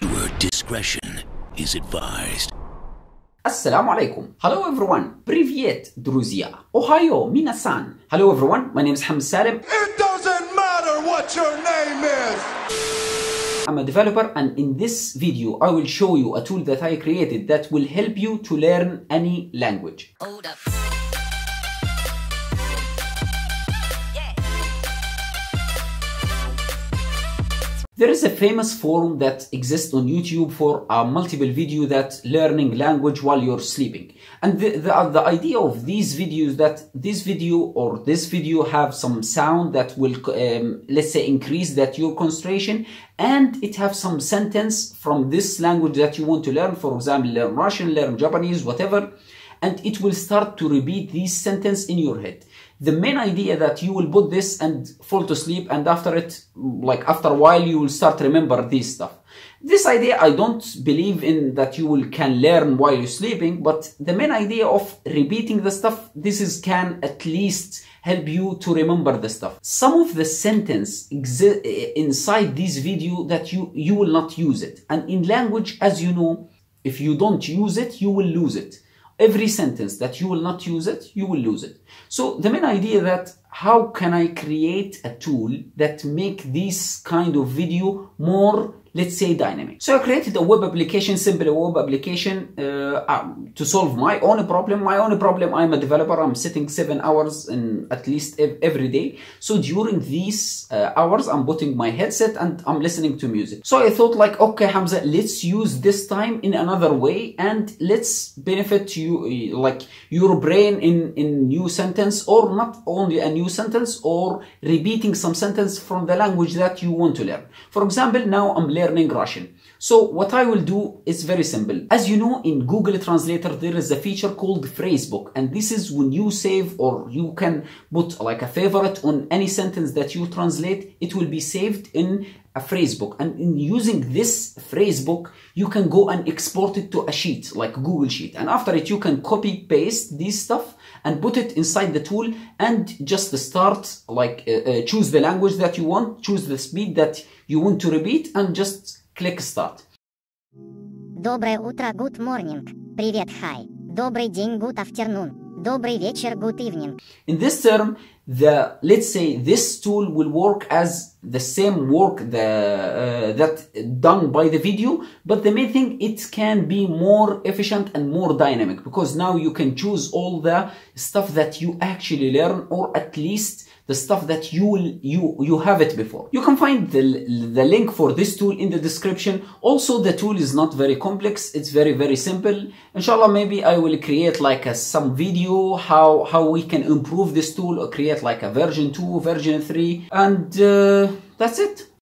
Viewer discretion is advised. السلام alaikum. Hello everyone. Привет, друзья. Ohio, minasan. Hello everyone. My name is Hamza Salem. It doesn't matter what your name is. I'm a developer and in this video I will show you a tool that I created that will help you to learn any language. Hold up. There is a famous forum that exists on YouTube for a multiple video that learning language while you're sleeping. And the, the, the idea of these videos that this video or this video have some sound that will, um, let's say, increase that your concentration and it have some sentence from this language that you want to learn. For example, learn Russian, learn Japanese, whatever. And it will start to repeat this sentence in your head. The main idea that you will put this and fall to sleep and after it like after a while you will start remember this stuff. This idea i don't believe in that you will can learn while you're sleeping but the main idea of repeating the stuff this is can at least help you to remember the stuff. Some of the sentence inside this video that you you will not use it. And in language as you know if you don't use it you will lose it every sentence that you will not use it, you will lose it. So the main idea that how can I create a tool that make this kind of video more let's say dynamic. So I created a web application, simple web application uh, um, to solve my own problem. My own problem, I'm a developer, I'm sitting seven hours in at least every day. So during these uh, hours, I'm putting my headset and I'm listening to music. So I thought like, okay, Hamza, let's use this time in another way and let's benefit you, like your brain in, in new sentence or not only a new sentence or repeating some sentence from the language that you want to learn. For example, now I'm learning Russian. So what I will do is very simple. As you know, in Google Translator, there is a feature called phrasebook. And this is when you save or you can put like a favorite on any sentence that you translate, it will be saved in a phrasebook. And in using this phrasebook, you can go and export it to a sheet like Google Sheet. And after it, you can copy paste this stuff and put it inside the tool and just start like uh, uh, choose the language that you want, choose the speed that you want to repeat and just click start. Доброе утро, good morning. Привет, hi. Добрый день, good afternoon. Добрый вечер, good evening. In this term, the let's say this tool will work as the same work the, uh, that done by the video but the main thing it can be more efficient and more dynamic because now you can choose all the stuff that you actually learn or at least the stuff that you you you have it before. You can find the the link for this tool in the description. Also the tool is not very complex. It's very very simple. Inshallah maybe i will create like a some video how how we can improve this tool or create like a version 2 version 3 and uh, that's it